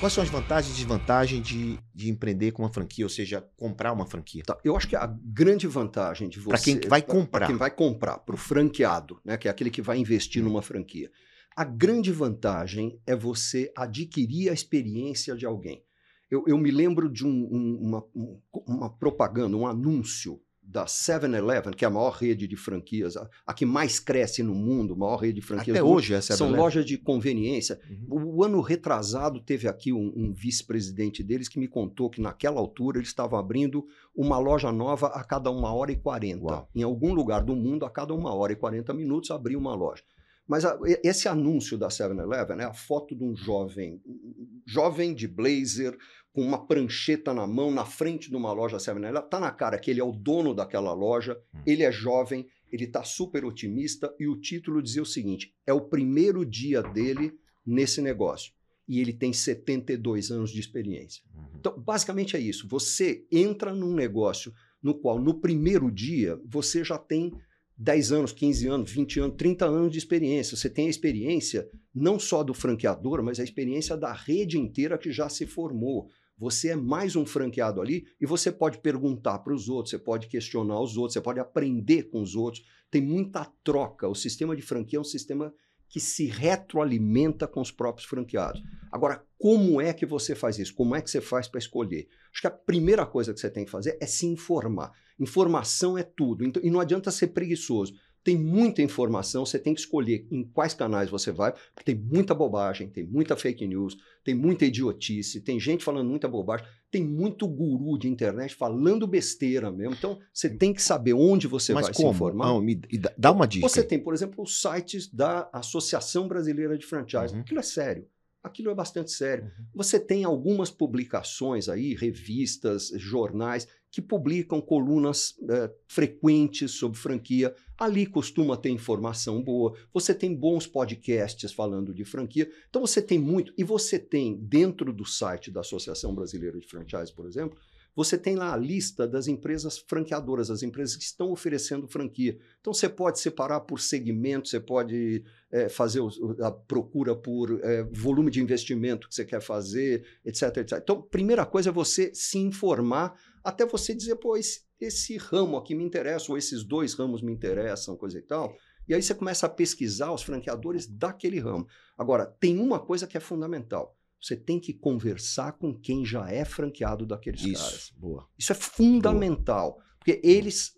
Quais são as vantagens e desvantagens de, de empreender com uma franquia, ou seja, comprar uma franquia? Tá, eu acho que a grande vantagem de você. Para quem vai comprar. Para quem vai comprar, para o franqueado, né, que é aquele que vai investir hum. numa franquia. A grande vantagem é você adquirir a experiência de alguém. Eu, eu me lembro de um, um, uma, um, uma propaganda, um anúncio da 7-Eleven, que é a maior rede de franquias, a, a, que mais cresce no mundo, a maior rede de franquias. Até hoje é São lojas de conveniência. Uhum. O, o, ano retrasado teve aqui um, um vice-presidente deles que me contou que naquela altura eles estavam abrindo uma loja nova a cada uma hora e quarenta. Em algum lugar do mundo, a cada uma hora e quarenta minutos, abria uma loja. Mas a, esse anúncio da 7-Eleven é a foto de um jovem, jovem de blazer, com uma prancheta na mão, na frente de uma loja 7-Eleven. Tá na cara que ele é o dono daquela loja, hum. ele é jovem, ele tá super otimista e o título dizia o seguinte: é o primeiro dia dele nesse negócio. E ele tem 72 anos de experiência. Uhum. Então, basicamente é isso. Você entra num negócio no qual, no primeiro dia, você já tem 10 anos, 15 anos, 20 anos, 30 anos de experiência. Você tem a experiência não só do franqueador, mas a experiência da rede inteira que já se formou. Você é mais um franqueado ali e você pode perguntar para os outros, você pode questionar os outros, você pode aprender com os outros. Tem muita troca. O sistema de franquia é um sistema que se retroalimenta com os próprios franqueados. Agora, como é que você faz isso? Como é que você faz para escolher? Acho que a primeira coisa que você tem que fazer é se informar. Informação é tudo. Então, e não adianta ser preguiçoso. Tem muita informação, você tem que escolher em quais canais você vai, porque tem muita bobagem, tem muita fake news, tem muita idiotice, tem gente falando muita bobagem, tem muito guru de internet falando besteira mesmo. Então, você tem que saber onde você Mas vai como? se informar. Não, me dá uma dica. Você tem, por exemplo, os sites da Associação Brasileira de Franchise. Uhum. Aquilo é sério aquilo é bastante sério. Uhum. Você tem algumas publicações aí, revistas, jornais, que publicam colunas é, frequentes sobre franquia. Ali costuma ter informação boa. Você tem bons podcasts falando de franquia. Então você tem muito. E você tem, dentro do site da Associação Brasileira de Franchise, por exemplo, você tem lá a lista das empresas franqueadoras, as empresas que estão oferecendo franquia. Então você pode separar por segmento, você pode é, fazer a procura por é, volume de investimento que você quer fazer, etc, etc. Então, primeira coisa é você se informar até você dizer, pô, esse, esse ramo aqui me interessa, ou esses dois ramos me interessam, coisa e tal. E aí você começa a pesquisar os franqueadores daquele ramo. Agora, tem uma coisa que é fundamental você tem que conversar com quem já é franqueado daqueles Isso, caras. Boa. Isso é fundamental. Boa. Porque eles,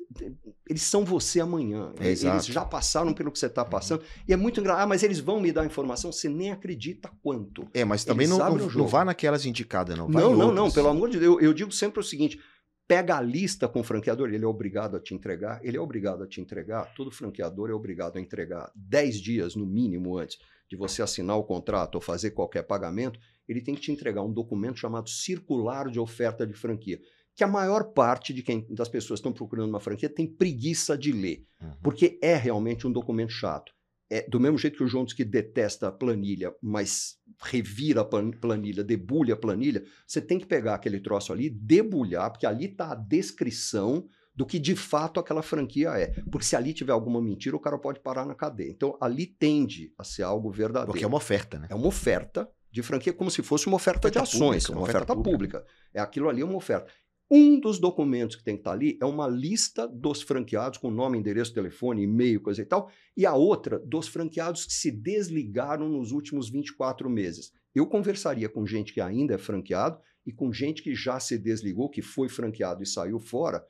eles são você amanhã. É, eles exato. já passaram pelo que você está passando. E é muito engraçado. Ah, mas eles vão me dar informação. Você nem acredita quanto. É, mas também não, não, não, vá naquelas indicadas, não. Vai não, não, não. Pelo amor de Deus. Eu, eu digo sempre o seguinte: pega a lista com o franqueador, ele é obrigado a te entregar. Ele é obrigado a te entregar. Todo franqueador é obrigado a entregar 10 dias, no mínimo, antes de você assinar o contrato ou fazer qualquer pagamento ele tem que te entregar um documento chamado circular de oferta de franquia, que a maior parte de quem, das pessoas que estão procurando uma franquia tem preguiça de ler, uhum. porque é realmente um documento chato. É, do mesmo jeito que o João diz que detesta a planilha, mas revira a planilha, debulha a planilha, você tem que pegar aquele troço ali, debulhar, porque ali está a descrição do que de fato aquela franquia é. Porque se ali tiver alguma mentira, o cara pode parar na cadeia. Então ali tende a ser algo verdadeiro. Porque é uma oferta, né? É uma oferta de franquia como se fosse uma oferta, oferta de ações, pública, uma, oferta, oferta pública. pública. É aquilo ali é uma oferta. Um dos documentos que tem que estar ali é uma lista dos franqueados com nome, endereço, telefone, e-mail, coisa e tal, e a outra dos franqueados que se desligaram nos últimos 24 meses. Eu conversaria com gente que ainda é franqueado e com gente que já se desligou, que foi franqueado e saiu fora,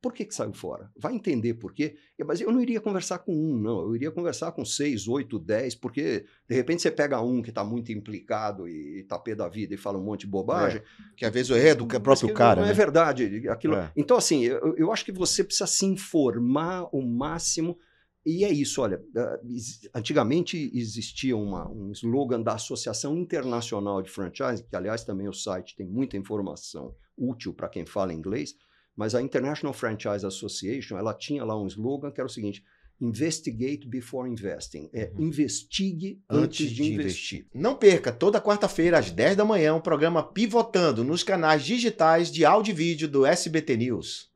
por que, que saiu fora? Vai entender por quê. Mas eu não iria conversar com um, não. Eu iria conversar com seis, oito, dez, porque de repente você pega um que está muito implicado e está pé da vida e fala um monte de bobagem. É, que às vezes é do próprio cara. Não né? é verdade. Aquilo... É. Então, assim, eu, eu acho que você precisa se informar o máximo. E é isso, olha, ah, antigamente existia uma, um slogan da Associação Internacional de Franchise, que aliás também o site tem muita informação útil para quem fala inglês, mas a International Franchise Association, ela tinha lá um slogan que era o seguinte: Investigate before investing. É uhum. investigue antes, antes de, de investir. investir. Não perca, toda quarta-feira, às 10 da manhã, o um programa Pivotando nos canais digitais de áudio e vídeo do SBT News.